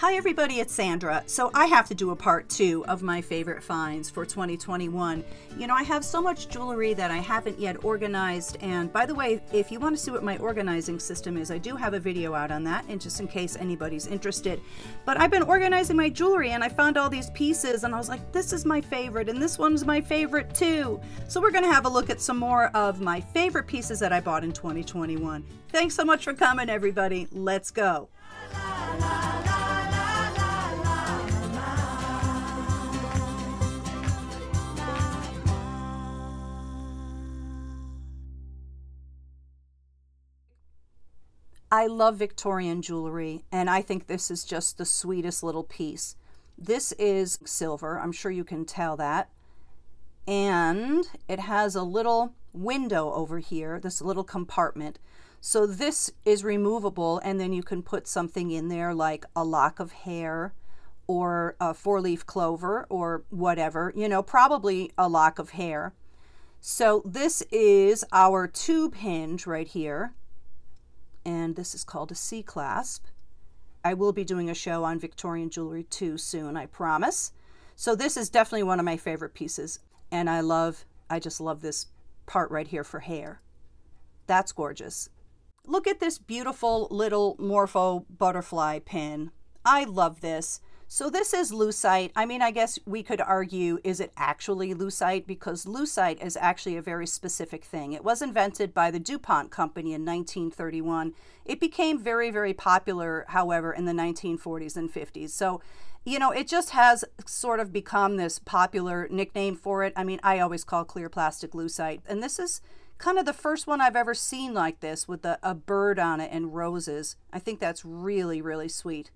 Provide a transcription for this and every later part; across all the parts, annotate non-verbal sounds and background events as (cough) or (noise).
Hi everybody, it's Sandra. So I have to do a part two of my favorite finds for 2021. You know, I have so much jewelry that I haven't yet organized. And by the way, if you want to see what my organizing system is, I do have a video out on that, and just in case anybody's interested. But I've been organizing my jewelry and I found all these pieces and I was like, this is my favorite and this one's my favorite too. So we're going to have a look at some more of my favorite pieces that I bought in 2021. Thanks so much for coming, everybody. Let's go. I love Victorian jewelry, and I think this is just the sweetest little piece. This is silver, I'm sure you can tell that. And it has a little window over here, this little compartment. So this is removable, and then you can put something in there like a lock of hair or a four-leaf clover or whatever, you know, probably a lock of hair. So this is our tube hinge right here and this is called a C-clasp. I will be doing a show on Victorian jewelry too soon, I promise. So this is definitely one of my favorite pieces, and I love, I just love this part right here for hair. That's gorgeous. Look at this beautiful little Morpho butterfly pin. I love this. So this is lucite. I mean, I guess we could argue, is it actually lucite? Because lucite is actually a very specific thing. It was invented by the DuPont company in 1931. It became very, very popular, however, in the 1940s and 50s. So, you know, it just has sort of become this popular nickname for it. I mean, I always call clear plastic lucite. And this is kind of the first one I've ever seen like this with a, a bird on it and roses. I think that's really, really sweet.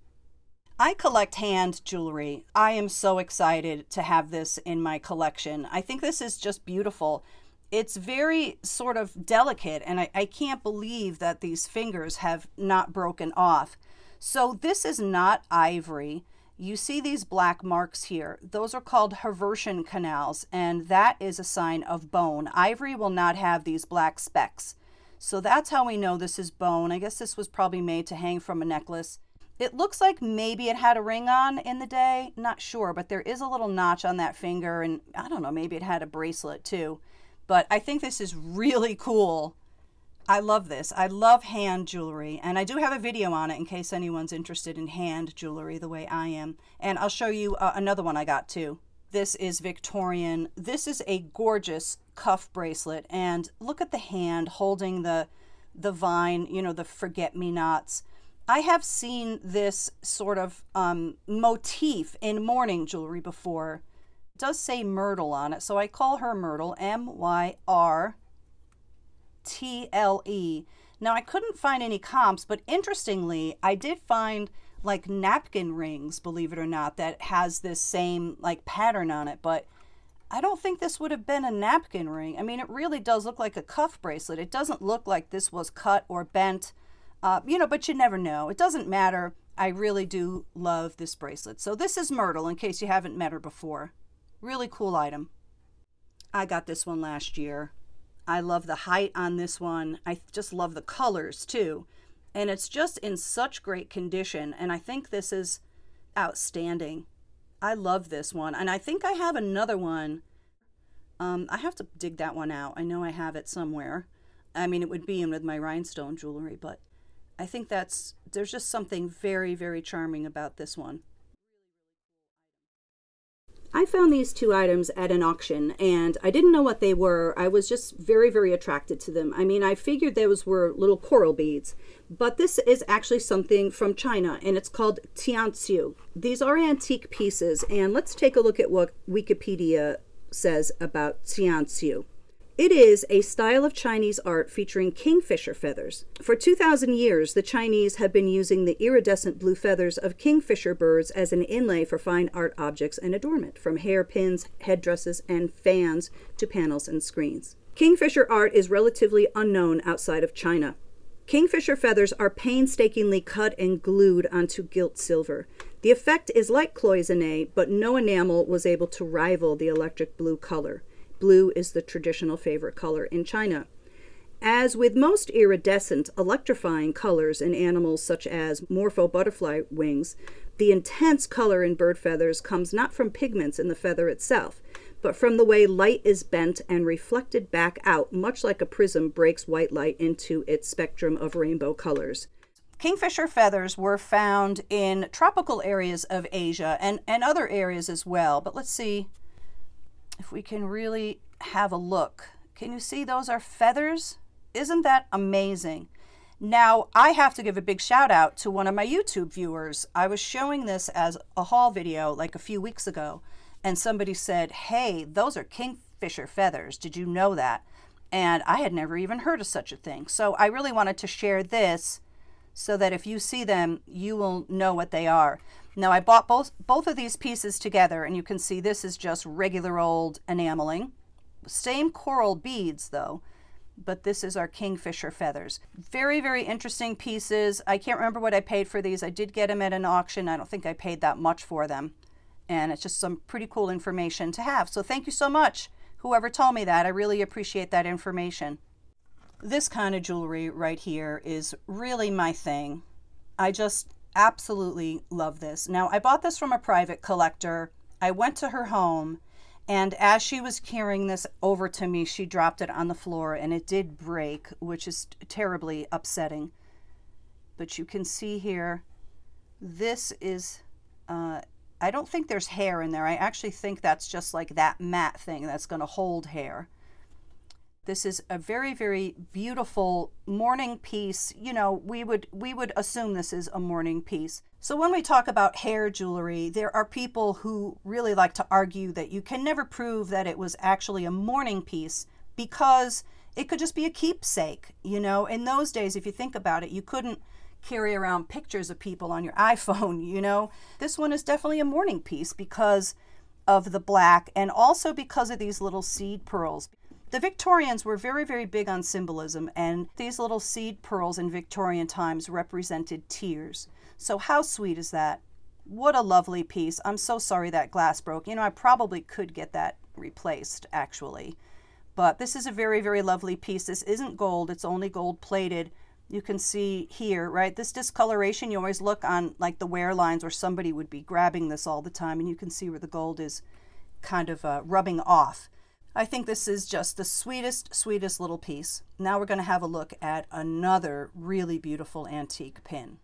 I collect hand jewelry. I am so excited to have this in my collection. I think this is just beautiful. It's very sort of delicate, and I, I can't believe that these fingers have not broken off. So this is not ivory. You see these black marks here. Those are called haversian canals, and that is a sign of bone. Ivory will not have these black specks. So that's how we know this is bone. I guess this was probably made to hang from a necklace. It looks like maybe it had a ring on in the day. Not sure, but there is a little notch on that finger. And I don't know, maybe it had a bracelet too. But I think this is really cool. I love this. I love hand jewelry. And I do have a video on it in case anyone's interested in hand jewelry the way I am. And I'll show you uh, another one I got too. This is Victorian. This is a gorgeous cuff bracelet. And look at the hand holding the, the vine, you know, the forget-me-nots. I have seen this sort of um, motif in mourning jewelry before. It does say Myrtle on it, so I call her Myrtle, M-Y-R-T-L-E. Now, I couldn't find any comps, but interestingly, I did find like napkin rings, believe it or not, that has this same like pattern on it, but I don't think this would have been a napkin ring. I mean, it really does look like a cuff bracelet. It doesn't look like this was cut or bent uh, you know, but you never know. It doesn't matter. I really do love this bracelet. So this is Myrtle, in case you haven't met her before. Really cool item. I got this one last year. I love the height on this one. I just love the colors too. And it's just in such great condition. And I think this is outstanding. I love this one. And I think I have another one. Um, I have to dig that one out. I know I have it somewhere. I mean, it would be in with my rhinestone jewelry, but I think that's there's just something very, very charming about this one. I found these two items at an auction and I didn't know what they were. I was just very, very attracted to them. I mean, I figured those were little coral beads, but this is actually something from China and it's called Tian-tsui. These are antique pieces and let's take a look at what Wikipedia says about Tian-tsui. It is a style of Chinese art featuring kingfisher feathers. For 2,000 years, the Chinese have been using the iridescent blue feathers of kingfisher birds as an inlay for fine art objects and adornment, from hairpins, headdresses, and fans to panels and screens. Kingfisher art is relatively unknown outside of China. Kingfisher feathers are painstakingly cut and glued onto gilt silver. The effect is like cloisonne, but no enamel was able to rival the electric blue color. Blue is the traditional favorite color in China. As with most iridescent, electrifying colors in animals such as morpho butterfly wings, the intense color in bird feathers comes not from pigments in the feather itself, but from the way light is bent and reflected back out, much like a prism breaks white light into its spectrum of rainbow colors. Kingfisher feathers were found in tropical areas of Asia and, and other areas as well. But let's see if we can really have a look. Can you see those are feathers? Isn't that amazing? Now, I have to give a big shout out to one of my YouTube viewers. I was showing this as a haul video like a few weeks ago, and somebody said, Hey, those are kingfisher feathers. Did you know that? And I had never even heard of such a thing. So I really wanted to share this so that if you see them, you will know what they are. Now I bought both, both of these pieces together and you can see this is just regular old enameling. Same coral beads though, but this is our kingfisher feathers. Very, very interesting pieces. I can't remember what I paid for these. I did get them at an auction. I don't think I paid that much for them. And it's just some pretty cool information to have. So thank you so much, whoever told me that. I really appreciate that information. This kind of jewelry right here is really my thing. I just absolutely love this. Now, I bought this from a private collector. I went to her home, and as she was carrying this over to me, she dropped it on the floor and it did break, which is terribly upsetting. But you can see here, this is, uh, I don't think there's hair in there. I actually think that's just like that mat thing that's going to hold hair. This is a very, very beautiful mourning piece. You know, we would we would assume this is a mourning piece. So when we talk about hair jewelry, there are people who really like to argue that you can never prove that it was actually a mourning piece because it could just be a keepsake. You know, in those days, if you think about it, you couldn't carry around pictures of people on your (laughs) iPhone, you know. This one is definitely a mourning piece because of the black and also because of these little seed pearls. The Victorians were very, very big on symbolism, and these little seed pearls in Victorian times represented tears. So, how sweet is that? What a lovely piece. I'm so sorry that glass broke. You know, I probably could get that replaced, actually. But this is a very, very lovely piece. This isn't gold, it's only gold plated. You can see here, right? This discoloration, you always look on like the wear lines where somebody would be grabbing this all the time, and you can see where the gold is kind of uh, rubbing off. I think this is just the sweetest, sweetest little piece. Now we're going to have a look at another really beautiful antique pin.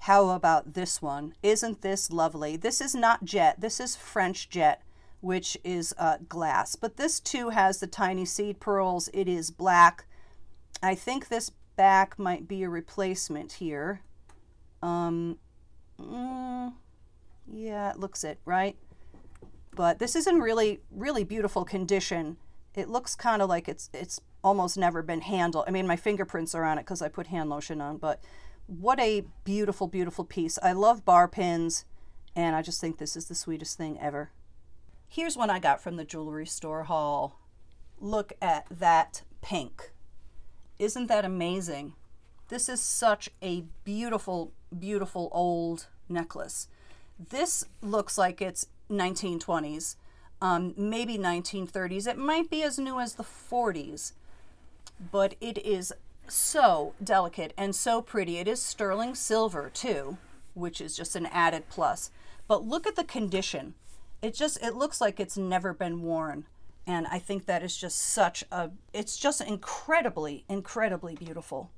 How about this one? Isn't this lovely? This is not jet. This is French jet, which is uh, glass. But this too has the tiny seed pearls. It is black. I think this back might be a replacement here. Um, mm, yeah, it looks it, right? But this is in really, really beautiful condition. It looks kind of like it's it's almost never been handled. I mean, my fingerprints are on it because I put hand lotion on, but what a beautiful, beautiful piece. I love bar pins, and I just think this is the sweetest thing ever. Here's one I got from the jewelry store haul. Look at that pink. Isn't that amazing? This is such a beautiful, beautiful old necklace. This looks like it's 1920s, um, maybe 1930s. It might be as new as the 40s, but it is so delicate and so pretty. It is sterling silver too, which is just an added plus. But look at the condition. It just it looks like it's never been worn. And I think that is just such a it's just incredibly incredibly beautiful.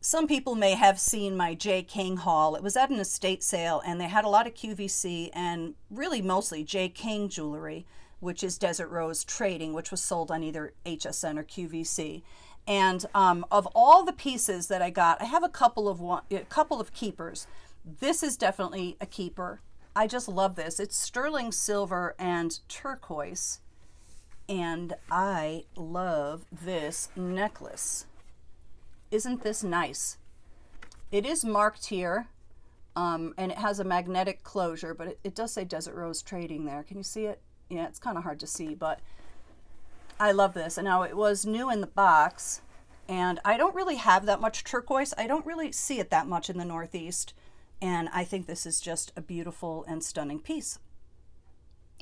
Some people may have seen my Jay King haul. It was at an estate sale and they had a lot of QVC and really mostly Jay King jewelry, which is Desert Rose Trading, which was sold on either HSN or QVC. And um, of all the pieces that I got, I have a couple of one, a couple of keepers. This is definitely a keeper. I just love this. It's sterling silver and turquoise. And I love this necklace. Isn't this nice? It is marked here, um, and it has a magnetic closure, but it, it does say Desert Rose Trading there. Can you see it? Yeah, it's kind of hard to see, but I love this. And now it was new in the box, and I don't really have that much turquoise. I don't really see it that much in the Northeast, and I think this is just a beautiful and stunning piece.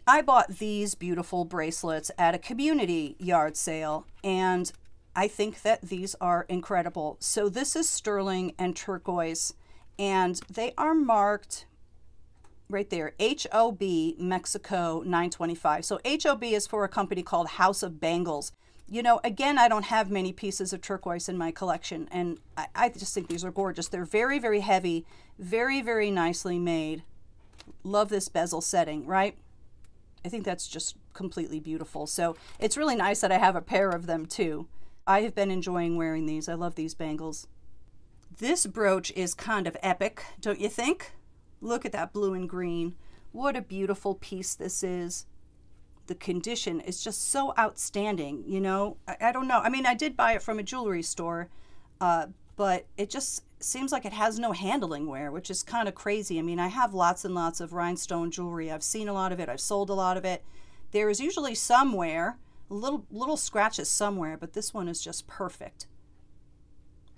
I bought these beautiful bracelets at a community yard sale, and I think that these are incredible. So this is sterling and turquoise, and they are marked right there, HOB Mexico 925. So HOB is for a company called House of Bangles. You know, again, I don't have many pieces of turquoise in my collection, and I, I just think these are gorgeous. They're very, very heavy, very, very nicely made. Love this bezel setting, right? I think that's just completely beautiful. So it's really nice that I have a pair of them too. I have been enjoying wearing these. I love these bangles. This brooch is kind of epic, don't you think? Look at that blue and green. What a beautiful piece this is. The condition is just so outstanding, you know? I, I don't know. I mean, I did buy it from a jewelry store, uh, but it just seems like it has no handling wear, which is kind of crazy. I mean, I have lots and lots of rhinestone jewelry. I've seen a lot of it. I've sold a lot of it. There is usually some wear, little little scratches somewhere, but this one is just perfect.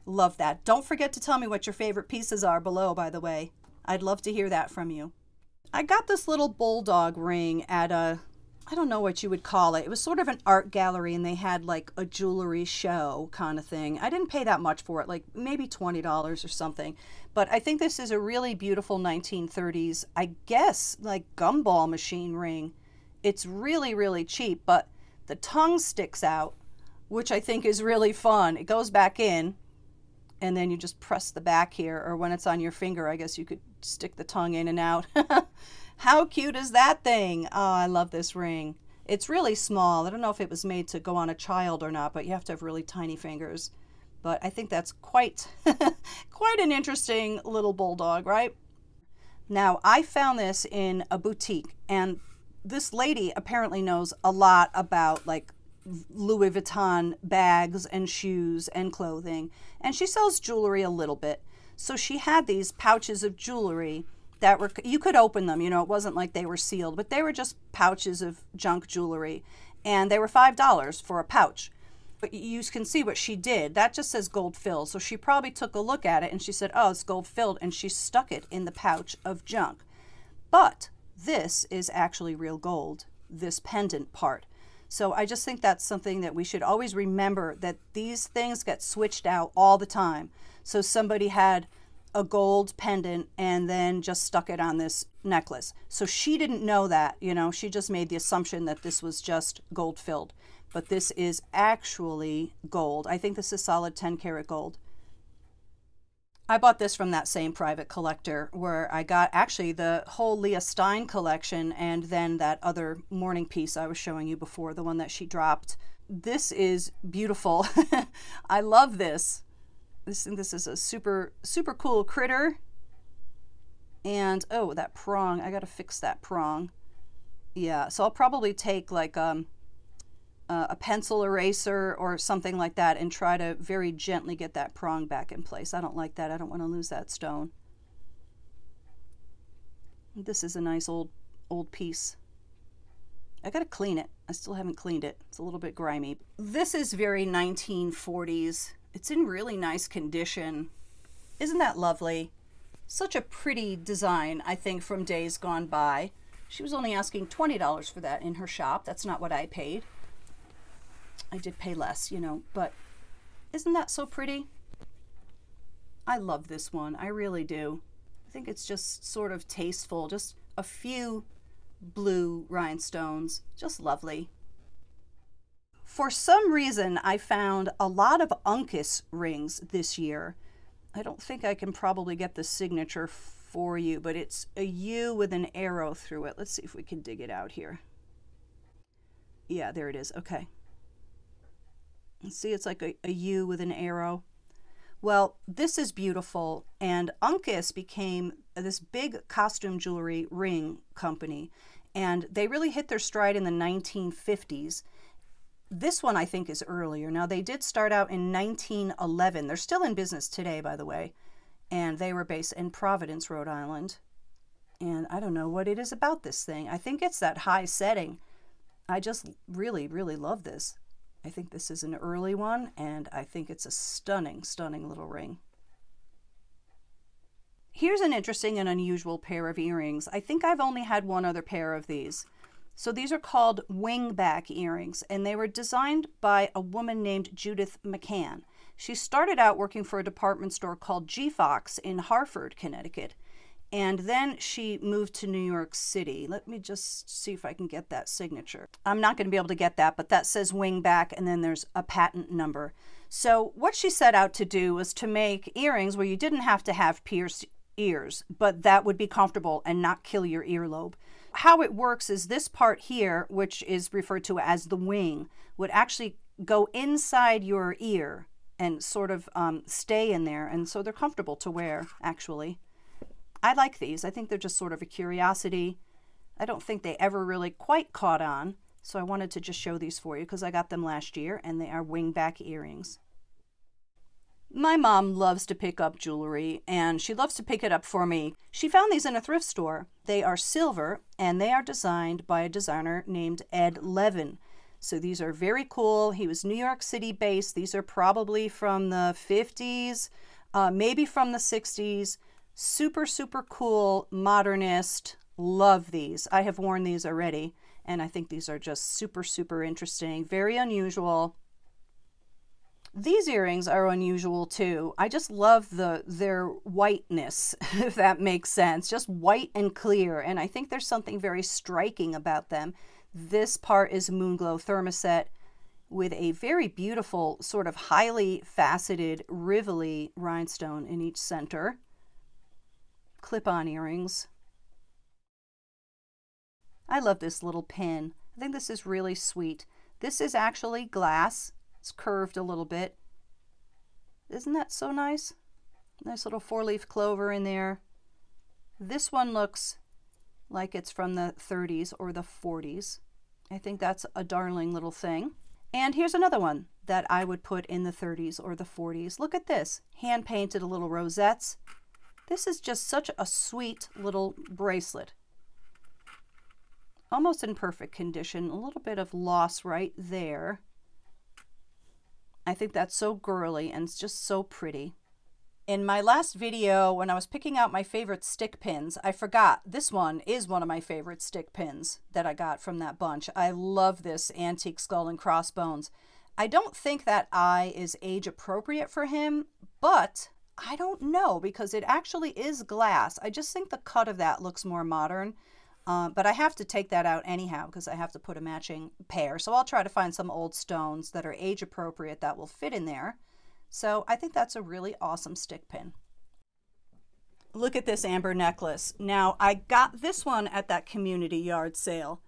Love that. Don't forget to tell me what your favorite pieces are below, by the way. I'd love to hear that from you. I got this little bulldog ring at a I don't know what you would call it. It was sort of an art gallery and they had like a jewelry show kind of thing. I didn't pay that much for it, like maybe $20 or something. But I think this is a really beautiful 1930s, I guess, like gumball machine ring. It's really, really cheap, but the tongue sticks out, which I think is really fun. It goes back in and then you just press the back here, or when it's on your finger, I guess you could stick the tongue in and out. (laughs) How cute is that thing? Oh, I love this ring. It's really small. I don't know if it was made to go on a child or not, but you have to have really tiny fingers. But I think that's quite, (laughs) quite an interesting little bulldog, right? Now, I found this in a boutique, and this lady apparently knows a lot about like Louis Vuitton bags and shoes and clothing, and she sells jewelry a little bit. So she had these pouches of jewelry that were you could open them you know it wasn't like they were sealed but they were just pouches of junk jewelry and they were five dollars for a pouch. But you can see what she did. That just says gold filled so she probably took a look at it and she said oh it's gold filled and she stuck it in the pouch of junk. But this is actually real gold this pendant part so i just think that's something that we should always remember that these things get switched out all the time so somebody had a gold pendant and then just stuck it on this necklace. So she didn't know that, you know, she just made the assumption that this was just gold filled. But this is actually gold. I think this is solid 10 karat gold. I bought this from that same private collector where I got actually the whole Lea Stein collection and then that other mourning piece I was showing you before, the one that she dropped. This is beautiful. (laughs) I love this. This, this is a super, super cool critter. And, oh, that prong. I got to fix that prong. Yeah, so I'll probably take like um, uh, a pencil eraser or something like that and try to very gently get that prong back in place. I don't like that. I don't want to lose that stone. This is a nice old old piece. I gotta clean it. I still haven't cleaned it. It's a little bit grimy. This is very 1940s it's in really nice condition. Isn't that lovely? Such a pretty design, I think, from days gone by. She was only asking $20 for that in her shop. That's not what I paid. I did pay less, you know, but isn't that so pretty? I love this one. I really do. I think it's just sort of tasteful. Just a few blue rhinestones. Just lovely. For some reason, I found a lot of Uncas rings this year. I don't think I can probably get the signature for you, but it's a U with an arrow through it. Let's see if we can dig it out here. Yeah, there it is. Okay. See, it's like a, a U with an arrow. Well, this is beautiful, and Uncas became this big costume jewelry ring company, and they really hit their stride in the 1950s this one I think is earlier. Now they did start out in 1911. They're still in business today, by the way. And they were based in Providence, Rhode Island. And I don't know what it is about this thing. I think it's that high setting. I just really, really love this. I think this is an early one, and I think it's a stunning, stunning little ring. Here's an interesting and unusual pair of earrings. I think I've only had one other pair of these. So these are called wingback earrings, and they were designed by a woman named Judith McCann. She started out working for a department store called G Fox in Hartford, Connecticut. And then she moved to New York City. Let me just see if I can get that signature. I'm not going to be able to get that, but that says wingback, and then there's a patent number. So, what she set out to do was to make earrings where you didn't have to have pierced ears, but that would be comfortable and not kill your earlobe. How it works is this part here, which is referred to as the wing, would actually go inside your ear and sort of um, stay in there. And so they're comfortable to wear, actually. I like these. I think they're just sort of a curiosity. I don't think they ever really quite caught on. So I wanted to just show these for you because I got them last year and they are wingback earrings. My mom loves to pick up jewelry and she loves to pick it up for me. She found these in a thrift store. They are silver and they are designed by a designer named Ed Levin. So these are very cool. He was New York City based. These are probably from the 50s, uh, maybe from the 60s. Super, super cool, modernist. Love these. I have worn these already. And I think these are just super, super interesting, very unusual. These earrings are unusual too. I just love the their whiteness, (laughs) if that makes sense. Just white and clear. And I think there's something very striking about them. This part is Moonglow Thermoset with a very beautiful, sort of highly faceted Rivoli rhinestone in each center. Clip-on earrings. I love this little pin. I think this is really sweet. This is actually glass. It's curved a little bit. Isn't that so nice? Nice little four-leaf clover in there. This one looks like it's from the 30s or the 40s. I think that's a darling little thing. And here's another one that I would put in the 30s or the 40s. Look at this, hand-painted little rosettes. This is just such a sweet little bracelet almost in perfect condition. A little bit of loss right there. I think that's so girly and it's just so pretty. In my last video, when I was picking out my favorite stick pins, I forgot this one is one of my favorite stick pins that I got from that bunch. I love this antique skull and crossbones. I don't think that eye is age appropriate for him, but I don't know because it actually is glass. I just think the cut of that looks more modern. Uh, but I have to take that out anyhow because I have to put a matching pair. So I'll try to find some old stones that are age appropriate that will fit in there. So I think that's a really awesome stick pin. Look at this amber necklace. Now I got this one at that community yard sale.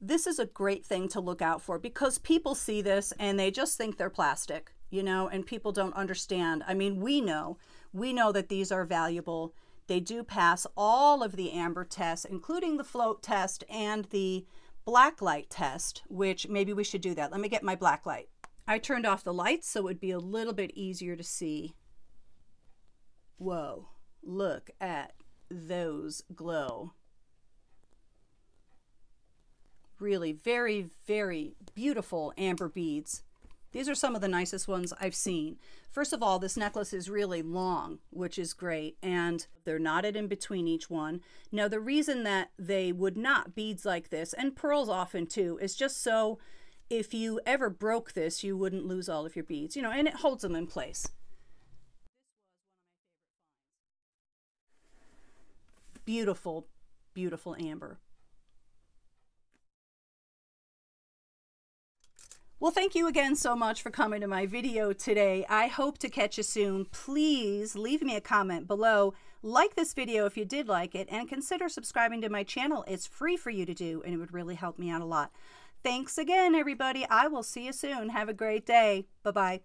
This is a great thing to look out for because people see this and they just think they're plastic, you know, and people don't understand. I mean, we know, we know that these are valuable they do pass all of the amber tests, including the float test and the black light test, which maybe we should do that. Let me get my black light. I turned off the lights so it would be a little bit easier to see. Whoa, look at those glow. Really very, very beautiful amber beads. These are some of the nicest ones I've seen. First of all, this necklace is really long, which is great, and they're knotted in between each one. Now, the reason that they would knot beads like this, and pearls often too, is just so if you ever broke this, you wouldn't lose all of your beads, you know, and it holds them in place. Beautiful, beautiful amber. Well, thank you again so much for coming to my video today. I hope to catch you soon. Please leave me a comment below. Like this video if you did like it, and consider subscribing to my channel. It's free for you to do, and it would really help me out a lot. Thanks again, everybody. I will see you soon. Have a great day. Bye-bye.